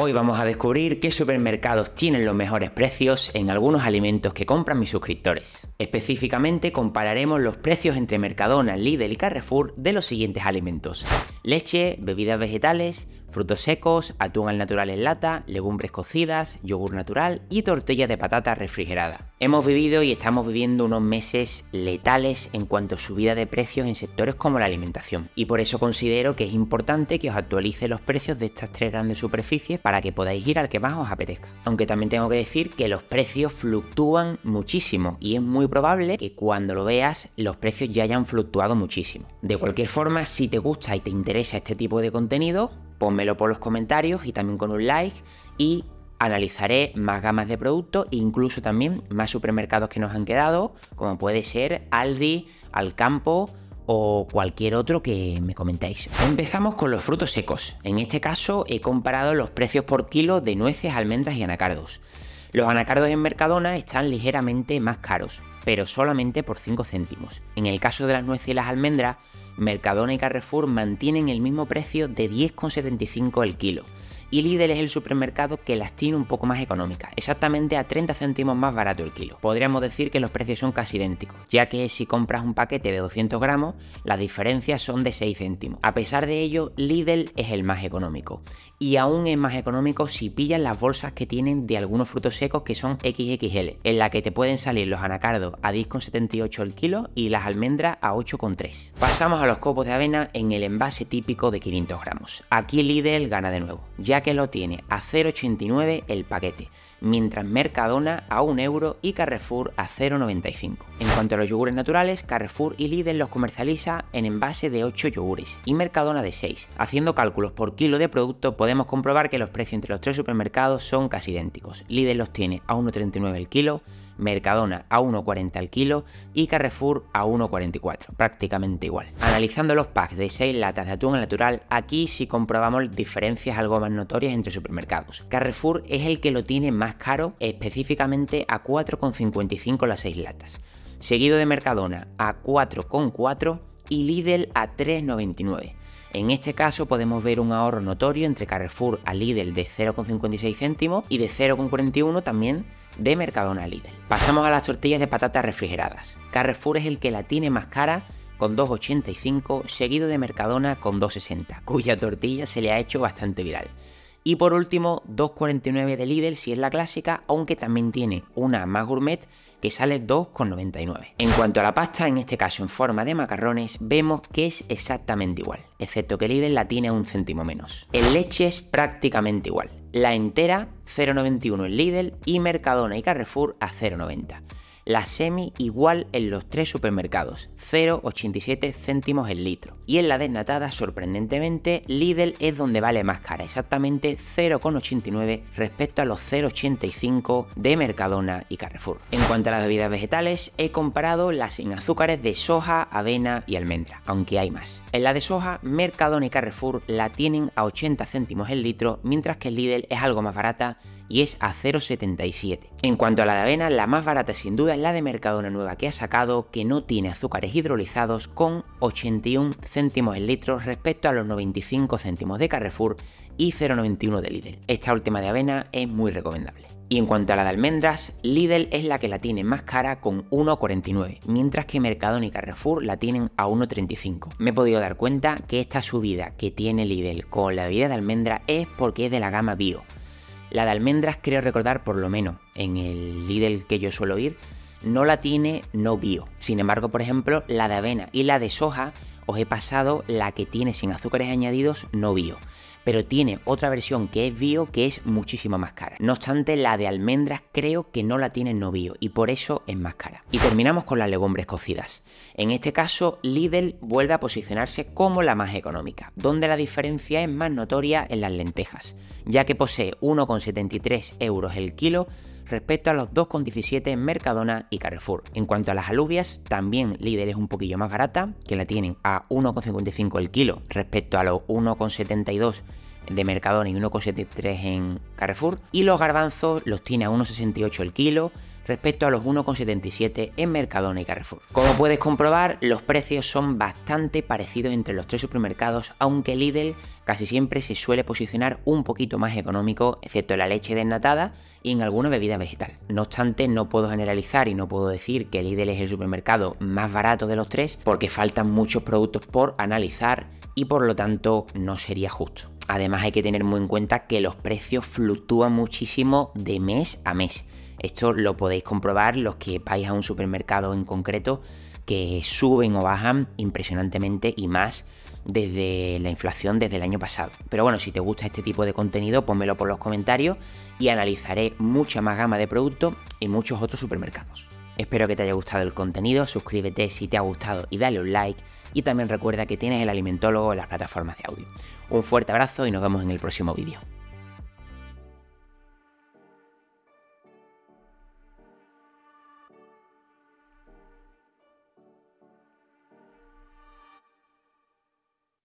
Hoy vamos a descubrir qué supermercados tienen los mejores precios en algunos alimentos que compran mis suscriptores. Específicamente compararemos los precios entre Mercadona, Lidl y Carrefour de los siguientes alimentos. Leche, bebidas vegetales, frutos secos, atún al natural en lata, legumbres cocidas, yogur natural y tortillas de patata refrigerada. Hemos vivido y estamos viviendo unos meses letales en cuanto a subida de precios en sectores como la alimentación y por eso considero que es importante que os actualice los precios de estas tres grandes superficies para que podáis ir al que más os apetezca. Aunque también tengo que decir que los precios fluctúan muchísimo y es muy probable que cuando lo veas los precios ya hayan fluctuado muchísimo. De cualquier forma, si te gusta y te interesa este tipo de contenido, pónmelo por los comentarios y también con un like y analizaré más gamas de productos e incluso también más supermercados que nos han quedado, como puede ser Aldi, Alcampo o cualquier otro que me comentéis. Empezamos con los frutos secos. En este caso he comparado los precios por kilo de nueces, almendras y anacardos. Los anacardos en Mercadona están ligeramente más caros, pero solamente por 5 céntimos. En el caso de las nueces y las almendras, Mercadona y Carrefour mantienen el mismo precio de 10,75 el kilo y Lidl es el supermercado que las tiene un poco más económicas, exactamente a 30 céntimos más barato el kilo. Podríamos decir que los precios son casi idénticos, ya que si compras un paquete de 200 gramos, las diferencias son de 6 céntimos. A pesar de ello, Lidl es el más económico. Y aún es más económico si pillas las bolsas que tienen de algunos frutos secos que son XXL, en la que te pueden salir los anacardos a 10,78 el kilo y las almendras a 8,3. Pasamos a los copos de avena en el envase típico de 500 gramos. Aquí Lidl gana de nuevo, ya que lo tiene a 0,89 el paquete, mientras Mercadona a 1 euro y Carrefour a 0,95. En cuanto a los yogures naturales, Carrefour y Lidl los comercializa en envase de 8 yogures y Mercadona de 6. Haciendo cálculos por kilo de producto podemos comprobar que los precios entre los tres supermercados son casi idénticos. Lidl los tiene a 1,39 el kilo, Mercadona a 1,40 al kilo y Carrefour a 1,44, prácticamente igual. Analizando los packs de 6 latas de atún natural, aquí sí comprobamos diferencias algo más notorias entre supermercados. Carrefour es el que lo tiene más caro, específicamente a 4,55 las 6 latas, seguido de Mercadona a 4,4 y Lidl a 3,99. En este caso podemos ver un ahorro notorio entre Carrefour a Lidl de 0,56 céntimos y de 0,41 también de Mercadona a Lidl. Pasamos a las tortillas de patatas refrigeradas. Carrefour es el que la tiene más cara con 2,85, seguido de Mercadona con 2,60, cuya tortilla se le ha hecho bastante viral. Y por último, 2,49 de Lidl si es la clásica, aunque también tiene una más gourmet que sale 2,99. En cuanto a la pasta, en este caso en forma de macarrones, vemos que es exactamente igual, excepto que Lidl la tiene un céntimo menos. El leche es prácticamente igual. La entera 0,91 en Lidl y Mercadona y Carrefour a 0,90 la semi igual en los tres supermercados, 0,87 céntimos el litro. Y en la desnatada, sorprendentemente, Lidl es donde vale más cara, exactamente 0,89 respecto a los 0,85 de Mercadona y Carrefour. En cuanto a las bebidas vegetales, he comparado las sin azúcares de soja, avena y almendra, aunque hay más. En la de soja, Mercadona y Carrefour la tienen a 80 céntimos el litro, mientras que Lidl es algo más barata y es a 0,77. En cuanto a la de avena, la más barata sin duda es la de Mercadona Nueva que ha sacado, que no tiene azúcares hidrolizados, con 81 céntimos el litro respecto a los 95 céntimos de Carrefour y 0,91 de Lidl. Esta última de avena es muy recomendable. Y en cuanto a la de almendras, Lidl es la que la tiene más cara con 1,49, mientras que Mercadona y Carrefour la tienen a 1,35. Me he podido dar cuenta que esta subida que tiene Lidl con la bebida de almendra es porque es de la gama bio. La de almendras creo recordar por lo menos en el Lidl que yo suelo ir, no la tiene no bio. Sin embargo, por ejemplo, la de avena y la de soja os he pasado la que tiene sin azúcares añadidos no bio pero tiene otra versión que es bio que es muchísimo más cara. No obstante, la de almendras creo que no la tiene no bio y por eso es más cara. Y terminamos con las legumbres cocidas. En este caso, Lidl vuelve a posicionarse como la más económica, donde la diferencia es más notoria en las lentejas, ya que posee 1,73 euros el kilo respecto a los 2,17 en Mercadona y Carrefour. En cuanto a las alubias, también Lidl es un poquillo más barata, que la tienen a 1,55 el kilo respecto a los 1,72 de Mercadona y 1,73 en Carrefour. Y los garbanzos los tiene a 1,68 el kilo respecto a los 1,77 en Mercadona y Carrefour. Como puedes comprobar, los precios son bastante parecidos entre los tres supermercados, aunque Lidl casi siempre se suele posicionar un poquito más económico, excepto en la leche desnatada y en alguna bebida vegetal. No obstante, no puedo generalizar y no puedo decir que Lidl es el supermercado más barato de los tres, porque faltan muchos productos por analizar y por lo tanto no sería justo. Además hay que tener muy en cuenta que los precios fluctúan muchísimo de mes a mes. Esto lo podéis comprobar los que vais a un supermercado en concreto que suben o bajan impresionantemente y más desde la inflación desde el año pasado. Pero bueno, si te gusta este tipo de contenido, pónmelo por los comentarios y analizaré mucha más gama de productos en muchos otros supermercados. Espero que te haya gustado el contenido, suscríbete si te ha gustado y dale un like y también recuerda que tienes el alimentólogo en las plataformas de audio. Un fuerte abrazo y nos vemos en el próximo vídeo.